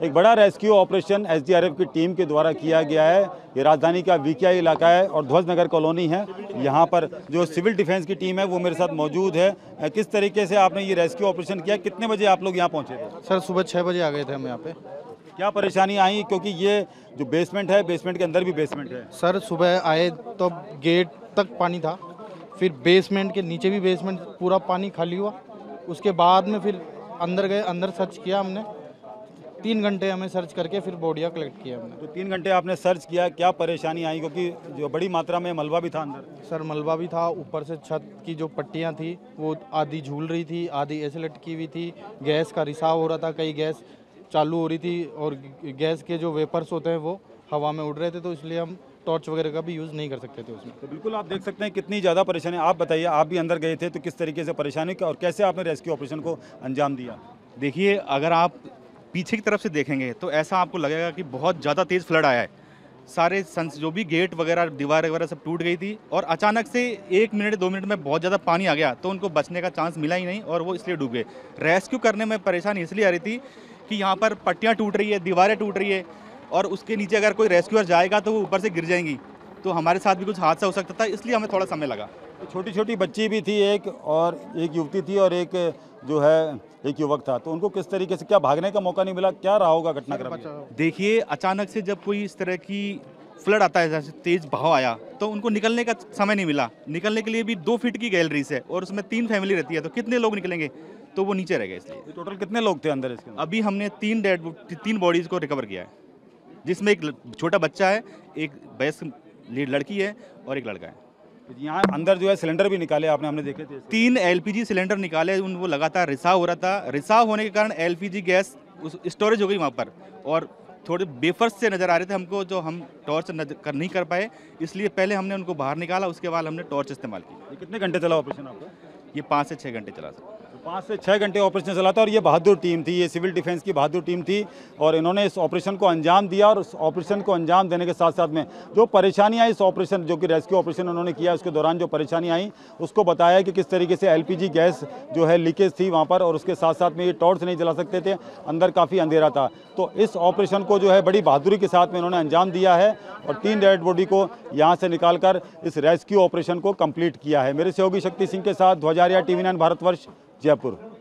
एक बड़ा rescue operation SDRF की टीम के द्वारा किया गया है। ये राजधानी का वीकेआई इलाका है और ध्वज नगर कॉलोनी है। यहाँ पर जो सिविल डिफेंस की टीम है वो मेरे साथ मौजूद है। किस तरीके से आपने ये रेस्क्यू ऑपरेशन किया? कितने बजे आप लोग यहाँ पहुँचे थे? सर सुबह छः बजे आ गए थे हम यहाँ पे। क्या परेशानी आई? क्योंकि ये जो बेसमेंट है बेसमेंट के अंदर भी बेसमेंट है। सर सुबह आए तो गेट तक पानी था फिर बेसमेंट के नीचे भी बेसमेंट पूरा पानी खाली हुआ। उसके बाद में फिर अंदर गए अंदर सर्च किया हमने। तीन घंटे हमें सर्च करके फिर बॉडियाँ कलेक्ट किया हमने। तो तीन घंटे आपने सर्च किया क्या परेशानी आई? क्योंकि जो बड़ी मात्रा में मलबा भी था अंदर। सर मलबा भी था ऊपर से छत की जो पट्टियाँ थी वो आधी झूल रही थी आधी ऐसे लटकी हुई थी। गैस का रिसाव हो रहा था कई गैस चालू हो रही थी और गैस के जो वेपर्स होते हैं वो हवा में उड़ रहे थे तो इसलिए हम टॉर्च वगैरह का भी यूज़ नहीं कर सकते थे उसमें। तो बिल्कुल आप देख सकते हैं कितनी ज़्यादा परेशानी। आप बताइए आप भी अंदर गए थे तो किस तरीके से परेशानी और कैसे आपने रेस्क्यू ऑपरेशन को अंजाम दिया? देखिए अगर आप पीछे की तरफ़ से देखेंगे तो ऐसा आपको लगेगा कि बहुत ज़्यादा तेज़ फ्लड आया है। सारे संस जो भी गेट वगैरह, दीवार वगैरह सब टूट गई थी और अचानक से एक मिनट, दो मिनट में बहुत ज़्यादा पानी आ गया तो उनको बचने का चांस मिला ही नहीं और वो इसलिए डूब गए। रेस्क्यू करने में परेशानी इसलिए आ रही थी कि यहाँ पर पट्टियाँ टूट रही है, दीवारें टूट रही है और उसके नीचे अगर कोई रेस्क्यूअर जाएगा तो वो ऊपर से गिर जाएँगी तो हमारे साथ भी कुछ हादसा हो सकता था, इसलिए हमें थोड़ा समय लगा। छोटी छोटी बच्ची भी थी एक और एक युवती थी और एक जो है एक युवक था तो उनको किस तरीके से क्या भागने का मौका नहीं मिला? क्या रहा होगा घटनाक्रम देखिए अचानक से जब कोई इस तरह की फ्लड आता है जैसे तेज बहाव आया तो उनको निकलने का समय नहीं मिला। निकलने के लिए भी दो फीट की गैलरीज है और उसमें तीन फैमिली रहती है तो कितने लोग निकलेंगे? तो वो नीचे रह गए इसलिए। टोटल कितने लोग थे अंदर इसके अंदर? अभी हमने तीन डेड तीन बॉडीज को रिकवर किया है जिसमें एक छोटा बच्चा है एक वयस्क लड़की है और एक लड़का है। यहाँ अंदर जो है सिलेंडर भी निकाले आपने हमने देखे थे। तीन एलपीजी सिलेंडर निकाले उन वो लगातार रिसाव हो रहा था। रिसाव होने के कारण एलपीजी गैस उस स्टोरेज हो गई वहाँ पर। और थोड़े बेफर्स से नज़र आ रहे थे हमको जो हम टॉर्च कर नहीं कर पाए। इसलिए पहले हमने उनको बाहर निकाला उसके बाद हमने टॉर्च इस्तेमाल की कितने घंटे चला ऑपरेशन आपका? ये पाँच से छः घंटे चला सर पाँच से छः घंटे ऑपरेशन चला था और ये बहादुर टीम थी, ये सिविल डिफेंस की बहादुर टीम थी और इन्होंने इस ऑपरेशन को अंजाम दिया और उस ऑपरेशन को अंजाम देने के साथ साथ में जो परेशानी आई इस ऑपरेशन, जो कि रेस्क्यू ऑपरेशन उन्होंने किया, उसके दौरान जो परेशानी आई, उसको बताया कि किस तरीके से एलपीजी गैस जो है लीकेज थी वहाँ पर और उसके साथ साथ में ये टॉर्च नहीं जला सकते थे, अंदर काफ़ी अंधेरा था। तो इस ऑपरेशन को जो है बड़ी बहादुरी के साथ में इन्होंने अंजाम दिया है और तीन डेड बॉडी को यहाँ से निकालकर इस रेस्क्यू ऑपरेशन को कंप्लीट किया है। मेरे सहयोगी शक्ति सिंह के साथ Dhwajaria TV nine Bharatvarsh. Jaipur